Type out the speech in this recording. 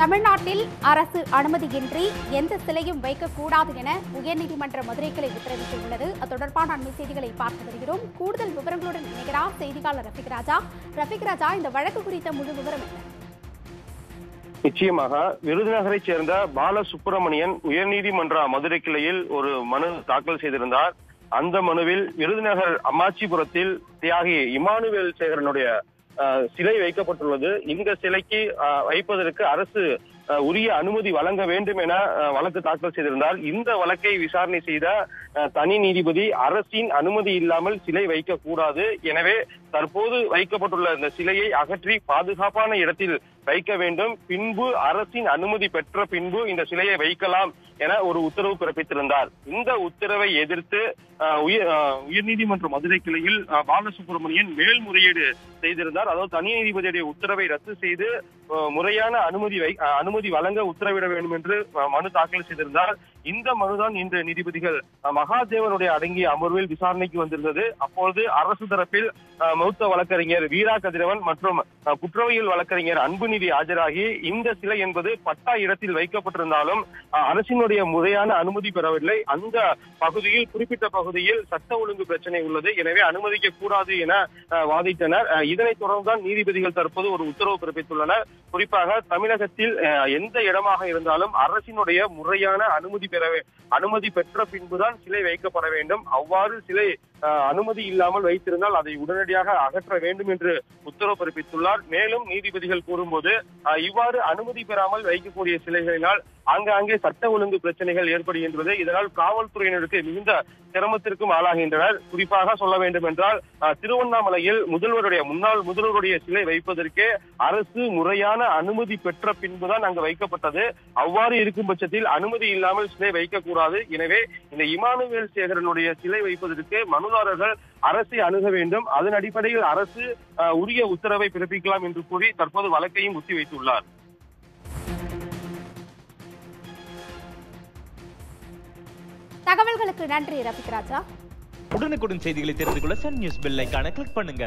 தமிழ்நாட்டில் அரசு அனுமதியின்றி எந்த சிலையும் வைக்கக்கூடாது என உயர்நீதிமன்ற மதுரை கிளை உத்தரவிட்டுள்ளது. அது தொடர்பான அண்மை செய்திகளை பார்த்து வருகிறோம். கூடுதல் விவரங்களுடன் இணைகிறார் செய்தியாளர் ரஃபிக் ராஜா. ரஃபிக் ராஜா இந்த வழக்கு குறித்த முழு விவரம் என்ன? நிச்சயமாக விருதுநகரை சேர்ந்த பாலசுப்பிரமணியன் உயர்நீதிமன்ற மதுரை கிளையில் ஒரு மனு தாக்கல் செய்திருந்தார். அந்த மனுவில் விருதுநகர் அம்மாச்சிபுரத்தில் தியாகி இமானுவேல் சேகரனுடைய சிலை வைக்கப்பட்டுள்ளது. இந்த சிலைக்கு வைப்பதற்கு அரசு உரிய அனுமதி வழங்க வேண்டும் என வழக்கு தாக்கல் செய்திருந்தால் இந்த வழக்கை விசாரணை செய்த அஹ், தனி நீதிபதி அரசின் அனுமதி இல்லாமல் சிலை வைக்கக்கூடாது. எனவே தற்போது வைக்கப்பட்டுள்ள இந்த சிலையை அகற்றி பாதுகாப்பான இடத்தில் வைக்க வேண்டும். பின்பு அரசின் அனுமதி பெற்ற பின்பு இந்த சிலையை வைக்கலாம் என ஒரு உத்தரவு பிறப்பித்திருந்தார். இந்த உத்தரவை எதிர்த்து உயர்நீதிமன்ற மதுரை கிளையில் பாலசுப்ரமணியன் மேல்முறையீடு செய்திருந்தார். அதாவது தனி நீதிபதியுடைய உத்தரவை ரத்து செய்து முறையான அனுமதி வை அனுமதி வழங்க உத்தரவிட வேண்டும் என்று மனு தாக்கல் செய்திருந்தார். இந்த மனுதான் இன்று நீதிபதிகள் மகாதேவனுடைய அடங்கிய அமர்வில் விசாரணைக்கு வந்திருந்தது. அப்பொழுது அரசு தரப்பில் மூத்த வழக்கறிஞர் வீரா கதிரவன் மற்றும் குற்றவியல் வழக்கறிஞர் அன்பு அன்புநிதி ஆஜராகி இந்த சிலை என்பது பட்டா இடத்தில் வைக்கப்பட்டிருந்தாலும் அரசினுடைய முறையான அனுமதி பெறவில்லை. அந்த பகுதியில் குறிப்பிட்ட பகுதியில் சட்ட ஒழுங்கு பிரச்சனை உள்ளது. எனவே அனுமதிக்க கூடாது என வாதிட்டனர். இதனைத் தொடர்ந்துதான் நீதிபதிகள் தற்போது ஒரு உத்தரவு பிறப்பித்துள்ளனர். குறிப்பாக தமிழகத்தில் எந்த இடமாக இருந்தாலும் அரசினுடைய முறையான அனுமதி பெற அனுமதி பெற்ற பின்புதான் சிலை வைக்கப்பட வேண்டும். அவ்வாறு சிலை அனுமதி இல்லாமல் வைத்திருந்தால் அதை உடனடியாக அகற்ற வேண்டும் என்று உத்தரவு பிறப்பித்துள்ளார். மேலும் நீதிபதிகள் கூறும்போது இவ்வாறு அனுமதி பெறாமல் வைக்கக்கூடிய சிலைகளினால் ஆங்காங்கே சட்ட ஒழுங்கு பிரச்சனைகள் ஏற்படுகின்றது இதனால் காவல்துறையினருக்கு மிகுந்த சிரமத்திற்கும் ஆளாகின்றனர். குறிப்பாக சொல்ல வேண்டும் என்றால் திருவண்ணாமலையில் முதல்வருடைய முன்னாள் முதல்வருடைய சிலை வைப்பதற்கே அரசு முறையான அனுமதி பெற்ற பின்புதான் அங்கு வைக்கப்பட்டது. அவ்வாறு இருக்கும் பட்சத்தில் அனுமதி இல்லாமல் சிலை வைக்கக்கூடாது. எனவே இந்த இமானுவேல் சேகரனுடைய சிலை வைப்பதற்கு மனுதாரர்கள் அரசை அணுக வேண்டும். அதன் அடிப்படையில் அரசு உரிய உத்தரவை பிறப்பிக்கலாம் என்று கூறி தற்போது வழக்கையும் ஒத்திவைத்துள்ளார். தகவல்களுக்கு நன்றி ரபிக் ராஜா. உடனுக்குடன் செய்திகளை தெரிந்து கொள்ள சன் நியூஸ் பெல் ஐக்கான கிளிக் பண்ணுங்க.